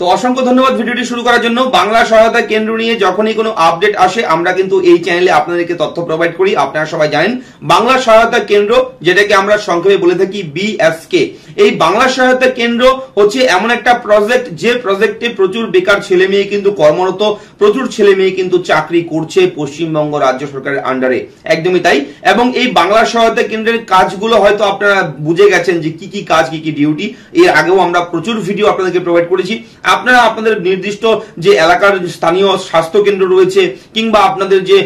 তো অসংখ্য ধন্যবাদ ভিডিওটি শুরু করার জন্য। বাংলা সহায়তা কেন্দ্র নিয়ে যখনই কোনো আপডেট আসে, আমরা কিন্তু এই চ্যানেলে আপনাদেরকে তথ্য প্রোভাইড করি। আপনারা সবাই জানেন, বাংলা সহায়তা কেন্দ্র, যেটাকে আমরা সংক্ষেপে বলে থাকি বিএসকে এই বাংলা সহায়তা কেন্দ্র হচ্ছে এমন একটা প্রজেক্ট যে প্রজেক্টে প্রচুর বেকার ছেলে মেয়ে কিন্তু কর্মরত, প্রচুর ছেলে মেয়ে কিন্তু চাকরি করছে পশ্চিমবঙ্গ রাজ্য সরকারের আন্ডারে একদমই তাই। এবং এই বাংলা সহায়তা কেন্দ্রের কাজগুলো হয়তো আপনারা বুঝে গেছেন যে কি কি কাজ, কি কি ডিউটি এর আগেও আমরা প্রচুর ভিডিও আপনাদেরকে প্রোভাইড করেছি। আপনারা আপনাদের নির্দিষ্ট যে এলাকার স্থানীয় স্বাস্থ্য কেন্দ্র রয়েছে, কিংবা আপনাদের যে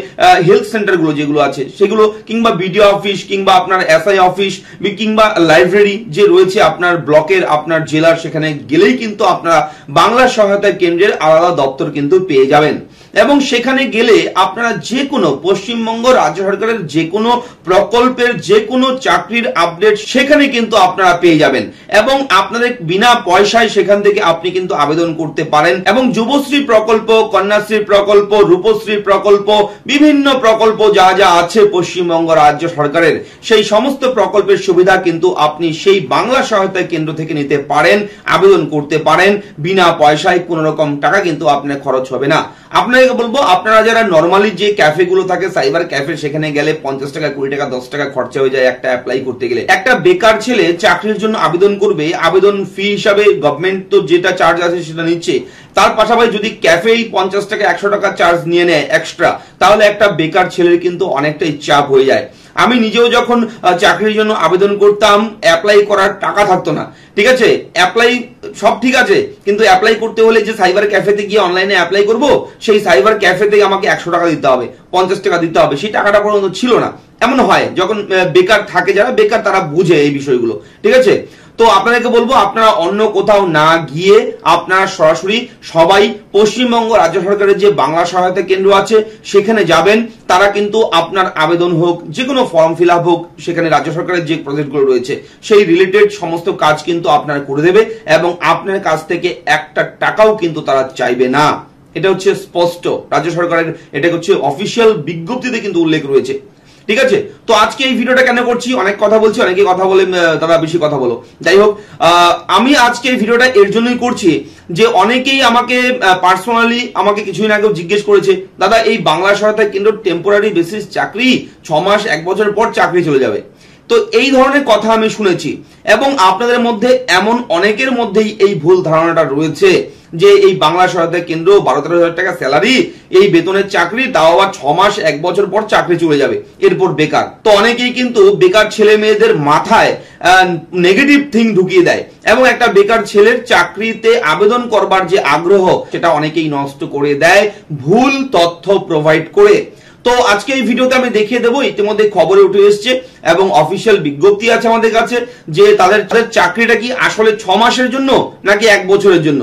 হেলথ সেন্টারগুলো যেগুলো আছে, সেগুলো, কিংবা বিডিও অফিস কিংবা আপনার এসআই অফিস কিংবা লাইব্রেরি যে রয়েছে আপনার ব্লকের, আপনার জেলার সেখানে গেলেই কিন্তু আপনারা বাংলা সহায়তা কেন্দ্রের আলাদা দপ্তর কিন্তু পেয়ে যাবেন। এবং সেখানে গেলে আপনারা যে কোনো পশ্চিমবঙ্গ রাজ্য সরকারের যে কোনো প্রকল্পের যে কোনো চাকরির আপডেট সেখানে কিন্তু আপনারা পেয়ে যাবেন। এবং আপনাদের বিনা পয়সায় সেখান থেকে আপনি কিন্তু আবেদন করতে পারেন। এবং যুবশ্রী প্রকল্প, কন্যাশ্রী প্রকল্প, রূপশ্রী প্রকল্প, বিভিন্ন প্রকল্প যা যা আছে পশ্চিমবঙ্গ রাজ্য সরকারের, সেই সমস্ত প্রকল্পের সুবিধা কিন্তু আপনি সেই বাংলা সহায়তা কেন্দ্র থেকে নিতে পারেন, আবেদন করতে পারেন। বিনা পয়সায় কোন রকম টাকা কিন্তু আপনার খরচ হবে না। আপনাকে বলব, আপনারা যারা নর্মালি যে ক্যাফে গুলো থাকে সাইবার ক্যাফে সেখানে গেলে পঞ্চাশ টাকা, কুড়ি টাকা, দশ টাকা খরচা হয়ে যায় একটা অ্যাপ্লাই করতে গেলে। একটা বেকার ছেলে চাকরির জন্য আবেদন করবে, আবেদন ফি হিসাবে গভর্নমেন্ট তো যেটা চার্জ আছে সেটা নিচ্ছে। তার পাশাপাশি যদি ক্যাফেই পঞ্চাশ টাকা, একশো টাকা চার্জ নিয়ে নেয় এক্সট্রা তাহলে একটা বেকার ছেলের কিন্তু অনেকটাই চাপ হয়ে যায়। আমি নিজেও যখন চাকরির জন্য আবেদন করতাম অ্যাপ্লাই করার টাকা থাকতো না। ঠিক আছে? অ্যাপ্লাই সব ঠিক আছে, কিন্তু অ্যাপ্লাই করতে হলে যে সাইবার ক্যাফেতে গিয়ে অনলাইনে অ্যাপ্লাই করব, সেই সাইবার ক্যাফেতে আমাকে একশো টাকা দিতে হবে, পঞ্চাশ টাকা দিতে হবে। সেই টাকাটা পর্যন্ত ছিল না। এমন হয়, যখন বেকার থাকে যারা, বেকার তারা বুঝে এই বিষয়গুলো। ঠিক আছে? তো আপনাদেরকে বলব, আপনারা অন্য কোথাও না গিয়ে আপনারা সরাসরি সবাই পশ্চিমবঙ্গ রাজ্য সরকারের যে বাংলা সহায়তা কেন্দ্র আছে, সেখানে যাবেন। তারা কিন্তু আপনার আবেদন হোক যে কোনো ফর্ম ফিল আপ হোক, সেখানে রাজ্য সরকারের যে প্রজেক্টগুলো রয়েছে, সেই রিলেটেড সমস্ত কাজ কিন্তু আপনারা করে দেবে এবং আপনার কাছ থেকে একটা টাকাও কিন্তু তারা চাইবে না। এটা হচ্ছে স্পষ্ট। রাজ্য সরকারের এটা হচ্ছে অফিসিয়াল বিজ্ঞপ্তিতে কিন্তু উল্লেখ রয়েছে। ঠিক আছে? তো আজকে এই ভিডিওটা কেন করছি? অনেক কথা বলছি, অনেকে কথা বলে দাদা বেশি কথা বলো। যাই হোক আমি আজকে এই ভিডিওটা এর জন্যই করছি যে অনেকেই আমাকে পার্সোনালি আমাকে কিছুদিন আগেও জিজ্ঞেস করেছে, দাদা, এই বাংলা সহায়তা কেন্দ্র টেম্পোরারি বেসিস চাকরি? ছ মাস, এক বছর পর চাকরি চলে যাবে। তো এই ধরনের কথা আমি শুনেছি। এবং আপনাদের মধ্যে এমন অনেকের মধ্যেই এই ভুল ধারণাটা রয়েছে যে এই বাংলা সহায়তা কেন্দ্র বারো তেরো হাজার টাকা স্যালারি এই বেতনের চাকরি, তাও আবার ছ মাস এক বছর পর চাকরি চলে যাবে। এরপর বেকার। তো অনেকেই কিন্তু বেকার ছেলে মেয়েদের মাথায় নেগেটিভ থিং ঢুকিয়ে দেয়। এবং একটা বেকার ছেলের চাকরিতে আবেদন করবার যে আগ্রহ, সেটা অনেকেই নষ্ট করে দেয়। ভুল তথ্য প্রোভাইড করে। তো আজকে এই ভিডিওতে আমি দেখিয়ে দেবো, ইতিমধ্যে খবরে উঠে এসছে এবং অফিসিয়াল বিজ্ঞপ্তি আছে আমাদের কাছে যে তাদের তাদের চাকরিটা কি আসলে ছ মাসের জন্য নাকি এক বছরের জন্য?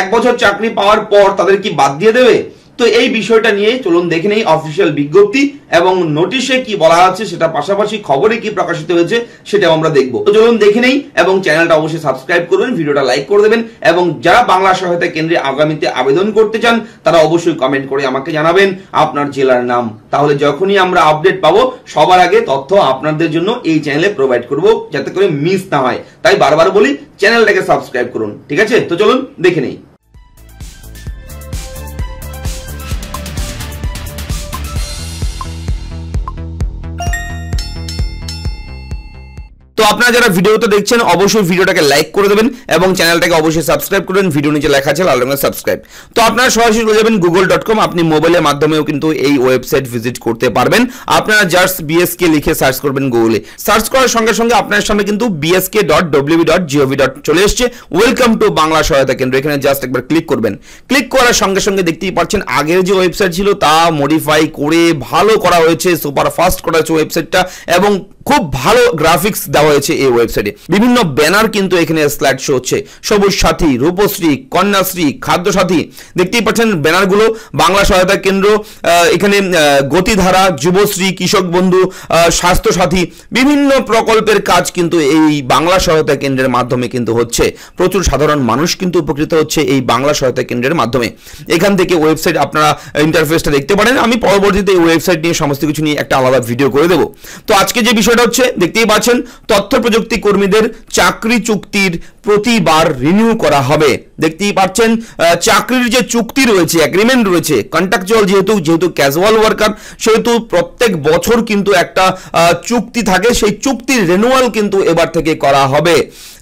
এক বছর চাকরি পাওয়ার পর তাদের কি বাদ দিয়ে দেবে? তো এই বিষয়টা নিয়ে চলুন দেখে নেই অফিসিয়াল বিজ্ঞপ্তি এবং নোটিশে কি বলা আছে সেটা পাশাপাশি খবরে কি প্রকাশিত হয়েছে সেটাও আমরা দেখব। তো চলুন দেখে নেই এবং চ্যানেলটা অবশ্যই সাবস্ক্রাইব করবেন, ভিডিওটা লাইক করে দেবেন এবং যারা বাংলা সহায়তা কেন্দ্রে আগামীতে আবেদন করতে চান, তারা অবশ্যই কমেন্ট করে আমাকে জানাবেন আপনার জেলার নাম। তাহলে যখনই আমরা আপডেট পাবো, সবার আগে তথ্য আপনাদের জন্য এই চ্যানেলে প্রোভাইড করব যাতে করে মিস না হয়। তাই বারবার বলি চ্যানেলটাকে সাবস্ক্রাইব করুন, ঠিক আছে? তো চলুন দেখে নেই। তো আপনারা যারা ভিডিওতে দেখছেন, অবশ্যই ভিডিওটাকে লাইক করে দেবেন এবং চ্যানেলটাকে অবশ্যই সাবস্ক্রাইব করবেন ভিডিও নিচে লেখা আছে, লাল রঙের সাবস্ক্রাইব তো আপনারা সরাসরি চলে যাবেন গুগল ডট কম আপনি মোবাইলের মাধ্যমেও কিন্তু এই ওয়েবসাইট ভিজিট করতে পারবেন। আপনারা জাস্ট বিএসকে লিখে সার্চ করবেন গুগলে সার্চ করার সঙ্গে সঙ্গে আপনার সামনে কিন্তু BSK dot WB dot gov dot চলে এসছে। ওয়েলকাম টু বাংলা সহায়তা কেন্দ্র। এখানে জাস্ট একবার ক্লিক করবেন। ক্লিক করার সঙ্গে সঙ্গে দেখতেই পাচ্ছেন, আগের যে ওয়েবসাইট ছিল তা মডিফাই করে ভালো করা হয়েছে সুপার ফাস্ট করা হয়েছে ওয়েবসাইটটা এবং খুব ভালো গ্রাফিক্স দেওয়া হয়েছে এই ওয়েবসাইটে বিভিন্ন ব্যানার কিন্তু এখানে স্লাইড শো হচ্ছে। সবুজ সাথী, রূপশ্রী, কন্যাশ্রী খাদ্য সাথী দেখতেই পাচ্ছেন ব্যানারগুলো বাংলা সহায়তা কেন্দ্র এখানে গতিধারা, যুবশ্রী, কৃষক বন্ধু স্বাস্থ্য সাথী বিভিন্ন প্রকল্পের কাজ কিন্তু এই বাংলা সহায়তা কেন্দ্রের মাধ্যমে কিন্তু হচ্ছে। প্রচুর সাধারণ মানুষ কিন্তু উপকৃত হচ্ছে এই বাংলা সহায়তা কেন্দ্রের মাধ্যমে। এখান থেকে ওয়েবসাইট আপনারা ইন্টারফেসটা দেখতে পারেন। আমি পরবর্তীতে এই ওয়েবসাইট নিয়ে সমস্ত কিছু নিয়ে একটা আলাদা ভিডিও করে দেবো। তো আজকে যে বিষয়টা হচ্ছে দেখতেই পাচ্ছেন তথ্য প্রযুক্তি কর্মীদের চাকরি চুক্তির প্রতিবার রিনিউ করা হবে। দেখতেই পাচ্ছেন চাকরির যে চুক্তি রয়েছে এগ্রিমেন্ট রয়েছে কন্ট্রাকচুয়াল যেহেতু যেহেতু ক্যাজুয়াল ওয়ার্কার সেহেতু প্রত্যেক বছর কিন্তু একটা চুক্তি থাকে, সেই চুক্তির রেনুয়াল কিন্তু এবার থেকে করা হবে।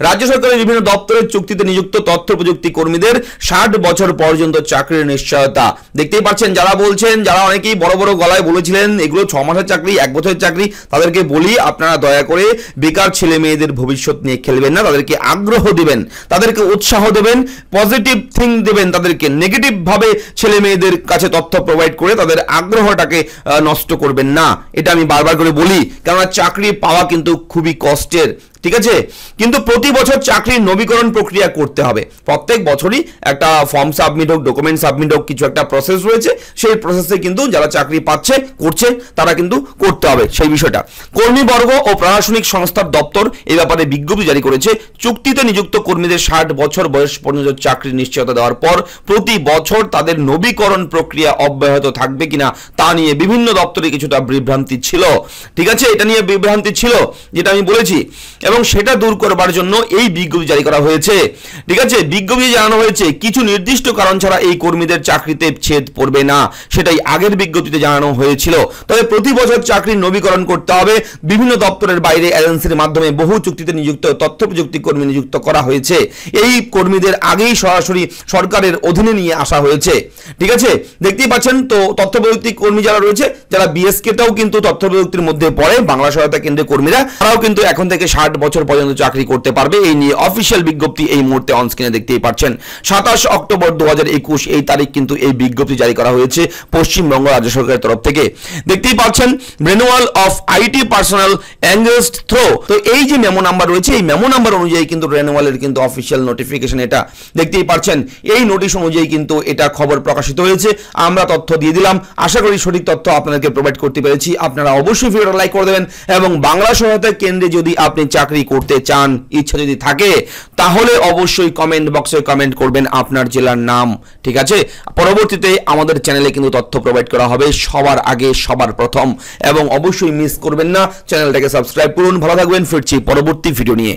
রাজ্য সরকারের বিভিন্ন দপ্তরের চুক্তিতে নিযুক্ত তথ্য প্রযুক্তি কর্মীদের ষাট বছর পর্যন্ত চাকরির নিশ্চয়তা। দেখতেই পাচ্ছেন, যারা বলছেন, যারা অনেকেই বড় বড় গলায় বলেছিলেন, এগুলো ছ মাসের চাকরি, এক বছরের চাকরি, তাদেরকে বলি, আপনারা দয়া করে বেকার ছেলে মেয়েদের ভবিষ্যৎ নিয়ে খেলবেন না, তাদেরকে আগ্রহ দিবেন, তাদেরকে উৎসাহ দেবেন পজিটিভ থিং দেবেন তাদেরকে নেগেটিভ ভাবে ছেলে মেয়েদের কাছে তথ্য প্রোভাইড করে তাদের আগ্রহটাকে নষ্ট করবেন না। এটা আমি বারবার করে বলি, কেননা চাকরি পাওয়া কিন্তু খুবই কষ্টের। ঠিক আছে? কিন্তু প্রতি বছর চাকরির নবীকরণ প্রক্রিয়া করতে হবে। প্রত্যেক বছরই একটা ফর্ম সাবমিট হোক ডকুমেন্ট সাবমিট হোক, কিছু একটা প্রসেস রয়েছে। সেই প্রসেসে কিন্তু যারা চাকরি পাচ্ছে, করছে, তারা কিন্তু করতে হবে সেই বিষয়টা। কর্মীবর্গ ও প্রশাসনিক সংস্থার দপ্তর এই ব্যাপারে বিজ্ঞপ্তি জারি করেছে, চুক্তিতে নিযুক্ত কর্মীদের ষাট বছর বয়স পর্যন্ত চাকরির নিশ্চয়তা দেওয়ার পর প্রতি বছর তাদের নবীকরণ প্রক্রিয়া অব্যাহত থাকবে কিনা, তা নিয়ে বিভিন্ন দপ্তরে কিছুটা বিভ্রান্তি ছিল। ঠিক আছে? এটা নিয়ে বিভ্রান্তি ছিল, যেটা আমি বলেছি। এবং সেটা দূর করবার জন্য এই বিজ্ঞপ্তি জারি করা হয়েছে। ঠিক আছে, বিজ্ঞপ্তি জানানো হয়েছে, কিছু নির্দিষ্ট কারণ ছাড়া এই কর্মীদের চাকরিতে ছেদ পড়বে না, সেটাই আগের বিজ্ঞপ্তিতে জানানো হয়েছিল। তবে প্রতি বছর চাকরির নবীকরণ করতে হবে। বিভিন্ন দপ্তরের বাইরে এজেন্সির মাধ্যমে বহু চুক্তিতে নিযুক্ত, তথ্য প্রযুক্তি কর্মী নিযুক্ত করা হয়েছে। এই কর্মীদের আগেই সরাসরি সরকারের অধীনে নিয়ে আসা হয়েছে। ঠিক আছে, দেখতেই পাচ্ছেন তো, তথ্য প্রযুক্তি কর্মী যারা রয়েছে, যারা বিএসকেটাও কিন্তু তথ্য প্রযুক্তির মধ্যে পড়ে, বাংলা সহায়তা কেন্দ্রের কর্মীরা, তারাও কিন্তু এখন থেকে ষাট বছর পর্যন্ত চাকরি করতে পারবে। এই নিয়ে অফিসিয়াল বিজ্ঞপ্তি এই মুহূর্তে অন স্ক্রিনে দেখতেই পাচ্ছেন। সাতাশ অক্টোবর দু এই তারিখ কিন্তু এই বিজ্ঞপ্তি জারি করা হয়েছে পশ্চিমবঙ্গ রাজ্য সরকারের তরফ থেকে। দেখতেই পাচ্ছেন রেনুয়াল অফ আইটি পার্সোনাল অ্যাঙ্গেলসড থ্রো তো এই যে মেমো নাম্বার রয়েছে, এই মেমো নাম্বার অনুযায়ী কিন্তু রেনুয়ালের কিন্তু অফিসিয়াল নোটিফিকেশন এটা। দেখতেই পাচ্ছেন, এই নোটিশ অনুযায়ী কিন্তু এটা খবর প্রকাশিত হয়েছে। আমরা তথ্য দিয়ে দিলাম। আশা করি সঠিক তথ্য আপনাদেরকে প্রোভাইড করতে পেরেছি। আপনারা অবশ্যই ভিডিওটা লাইক করে দেবেন এবং বাংলা সহায়তা কেন্দ্রে যদি আপনি চাকরি করতে চান, ইচ্ছা যদি থাকে, তাহলে অবশ্যই কমেন্ট বক্সে কমেন্ট করবেন আপনার জেলার নাম, ঠিক আছে? পরবর্তীতে আমাদের চ্যানেলে কিন্তু তথ্য প্রোভাইড করা হবে, সবার আগে সবার প্রথম, এবং অবশ্যই মিস করবেন না চ্যানেলটাকে সাবস্ক্রাইব করুন, ভালো থাকবেন, ফিরছি পরবর্তী ভিডিও নিয়ে।